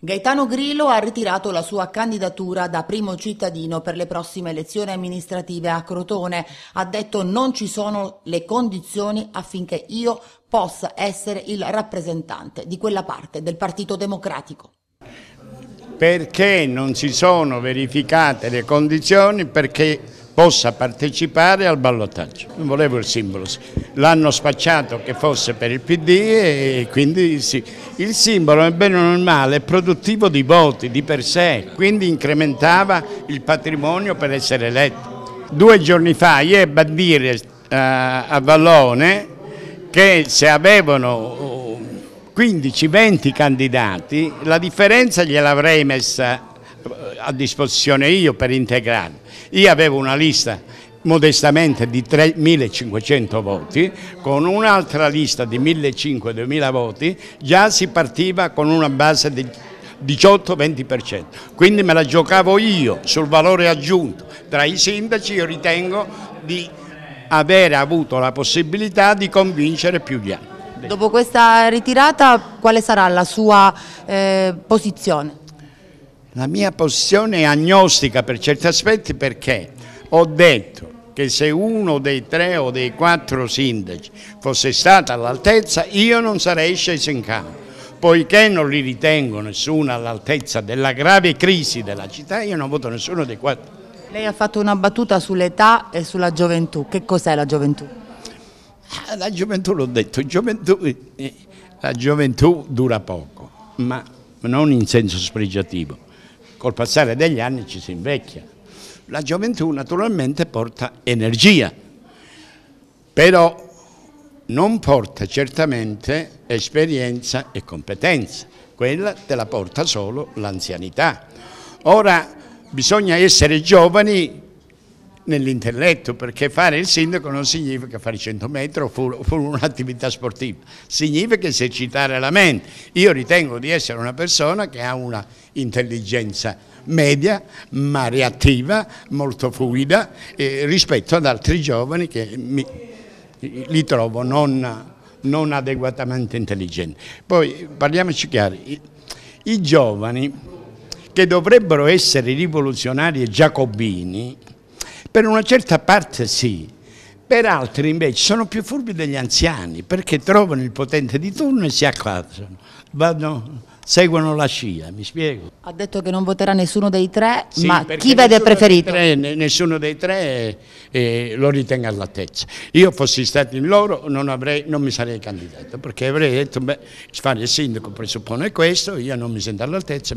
Gaetano Grillo ha ritirato la sua candidatura da primo cittadino per le prossime elezioni amministrative a Crotone. Ha detto non ci sono le condizioni affinché io possa essere il rappresentante di quella parte del Partito Democratico. Perché non si sono verificate le condizioni perché possa partecipare al ballottaggio. Non volevo il simbolo, l'hanno spacciato che fosse per il PD e quindi sì. Il simbolo è bene normale, è produttivo di voti di per sé, quindi incrementava il patrimonio per essere eletto. Due giorni fa io ebbe a dire uh, a Vallone che se avevano 15-20 candidati la differenza gliel'avrei messa a disposizione io per integrare. Io avevo una lista modestamente di 3.500 voti, con un'altra lista di 1.500-2.000 voti, già si partiva con una base di 18-20%. Quindi me la giocavo io sul valore aggiunto. Tra i sindaci io ritengo di avere avuto la possibilità di convincere più gli altri. Dopo questa ritirata quale sarà la sua eh, posizione? La mia posizione è agnostica per certi aspetti perché ho detto che se uno dei tre o dei quattro sindaci fosse stato all'altezza io non sarei sceso in campo. Poiché non li ritengo nessuno all'altezza della grave crisi della città, io non voto nessuno dei quattro. Lei ha fatto una battuta sull'età e sulla gioventù. Che cos'è la gioventù? Ah, la gioventù l'ho detto, gioventù, eh, la gioventù dura poco, ma non in senso spregiativo col passare degli anni ci si invecchia. La gioventù naturalmente porta energia, però non porta certamente esperienza e competenza, quella te la porta solo l'anzianità. Ora bisogna essere giovani nell'intelletto, perché fare il sindaco non significa fare 100 metri o fare un'attività sportiva, significa esercitare la mente. Io ritengo di essere una persona che ha una intelligenza media, ma reattiva, molto fluida, eh, rispetto ad altri giovani che mi, li trovo non, non, adeguatamente intelligenti. Poi parliamoci chiari, i, i giovani che dovrebbero essere rivoluzionari e giacobini, per una certa parte sì, per altri invece sono più furbi degli anziani perché trovano il potente di turno e si acclassano, vanno, seguono la scia, mi spiego. Ha detto che non voterà nessuno dei tre, sì, ma chi vede preferito? Dei tre, nessuno dei tre eh, lo ritengo all'altezza. Io fossi stato in loro non, avrei, non, mi sarei candidato perché avrei detto, beh, fare il sindaco presuppone questo, io non mi sento all'altezza.